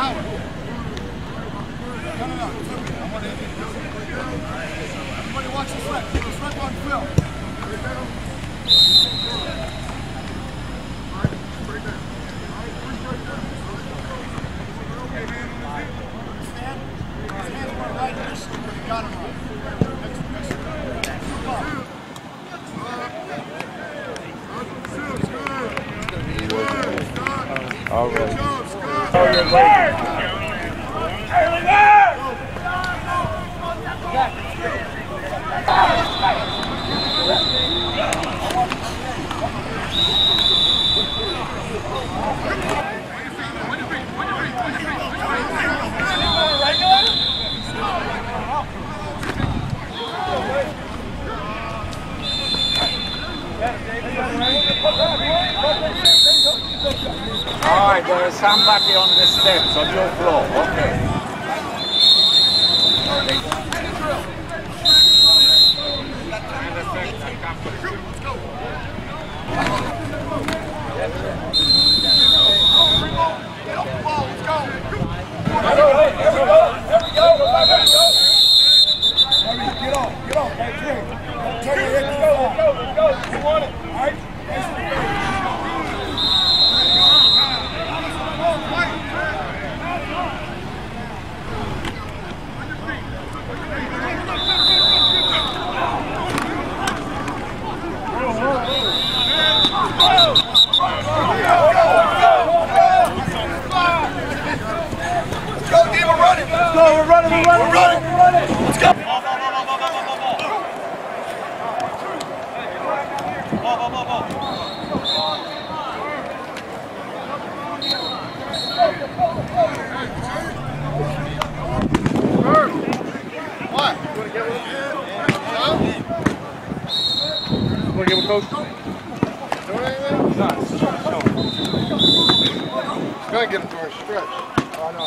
Howard. No, no, no. I to Everybody watch the slip. The slip on. Stand. Stand right you. Come on. All right. There is somebody on the steps on your floor. Okay. Get off. Get off. Right. Don't turn your head to the side. You want it. All right? Let's go, team. We're running. Let's go. We're running. We're running. We're running. We're running. Let's go. What? You want to get with him? Huh? Want to give a coach? Doing anything? No. Gotta get him to a stretch. 完了